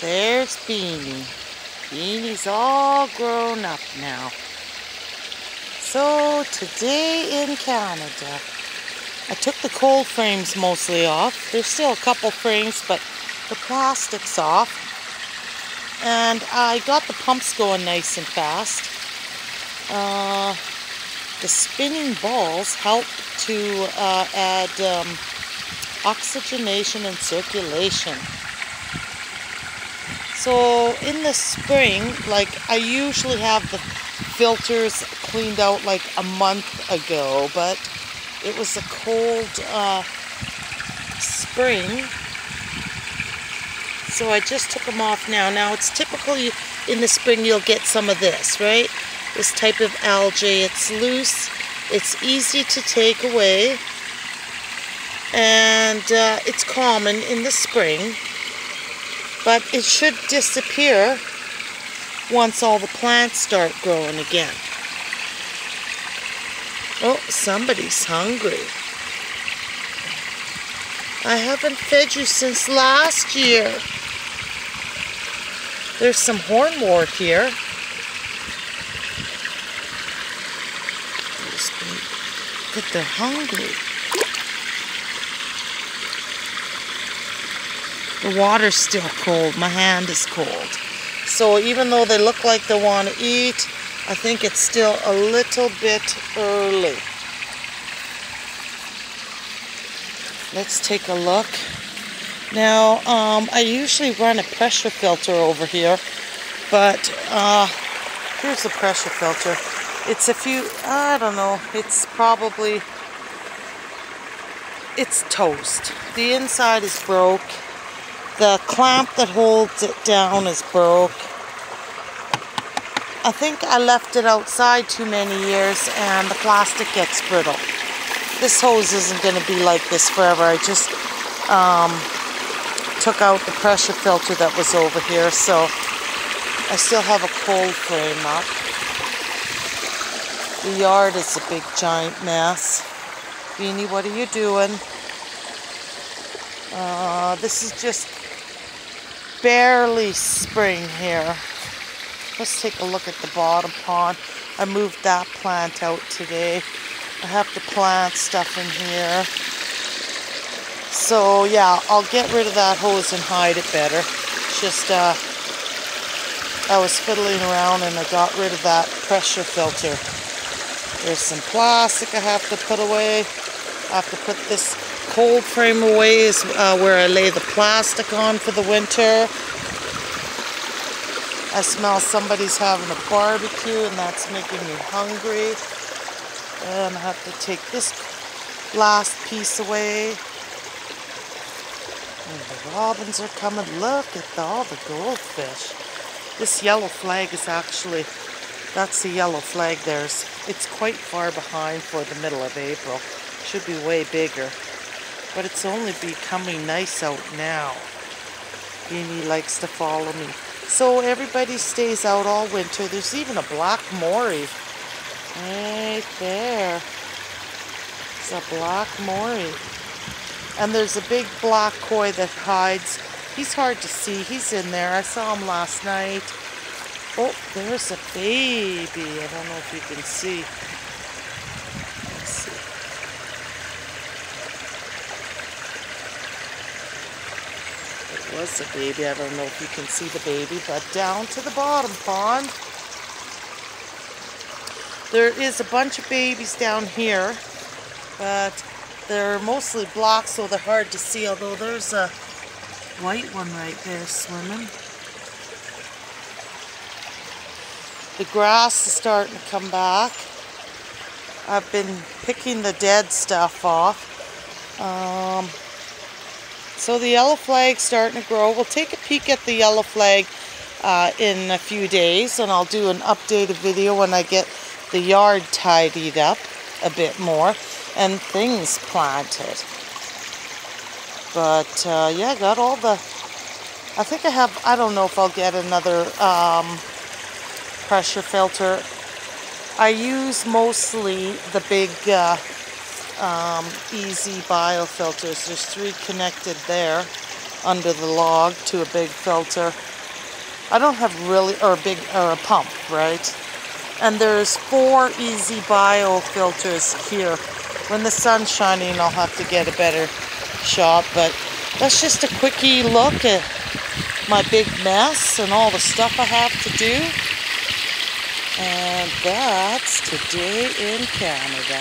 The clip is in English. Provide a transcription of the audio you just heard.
There's Beanie. Beanie's all grown up now. So today in Canada, I took the cold frames mostly off. There's still a couple frames, but the plastic's off. And I got the pumps going nice and fast. Uh, the spinning balls help to uh, add um, oxygenation and circulation. So in the spring, like I usually have the filters cleaned out like a month ago, but it was a cold uh, spring. So I just took them off now. Now it's typical you, in the spring you'll get some of this, right? This type of algae. It's loose. It's easy to take away. And uh, it's common in the spring. But it should disappear once all the plants start growing again. Oh, somebody's hungry. I haven't fed you since last year. There's some hornwort here. But they're hungry. The water's still cold. My hand is cold. So even though they look like they want to eat, I think it's still a little bit early. Let's take a look. Now, um, I usually run a pressure filter over here, but uh, here's the pressure filter. It's a few, I don't know, it's probably, it's toast. The inside is broke. The clamp that holds it down is broke. I think I left it outside too many years and the plastic gets brittle. This hose isn't going to be like this forever. I just um, took out the pressure filter that was over here, so I still have a cold frame up. The yard is a big giant mess. Beanie, what are you doing? Uh, this is just barely spring here. Let's take a look at the bottom pond. I moved that plant out today. I have to plant stuff in here. So yeah, I'll get rid of that hose and hide it better. Just uh, I was fiddling around and I got rid of that pressure filter. There's some plastic I have to put away. I have to put this cold frame away is uh, where I lay the plastic on for the winter. I smell somebody's having a barbecue and that's making me hungry. And I have to take this last piece away. And the robins are coming. Look at the, all the goldfish. This yellow flag is actually, that's the yellow flag there's. It's quite far behind for the middle of April. Should be way bigger. But it's only becoming nice out now. Beanie likes to follow me. So everybody stays out all winter. There's even a black moray right there. It's a black moray. And there's a big black koi that hides. He's hard to see. He's in there. I saw him last night. Oh, there's a baby. I don't know if you can see. Let's see. It was a baby. I don't know if you can see the baby, but down to the bottom pond. There is a bunch of babies down here, but they're mostly black, so they're hard to see, although there's a white one right there swimming. The grass is starting to come back. I've been picking the dead stuff off. Um, so the yellow flag's starting to grow. We'll take a peek at the yellow flag uh, in a few days, and I'll do an updated video when I get the yard tidied up a bit more and things planted. But uh, yeah, got all the. I think I have. I don't know if I'll get another um, pressure filter. I use mostly the big uh, um, EZ biofilters. There's three connected there. under the log to a big filter. I don't have really, or a big, or a pump, right? And there's four EZ bio filters here. When the sun's shining, I'll have to get a better shot, but that's just a quickie look at my big mess and all the stuff I have to do. And that's today in Canada.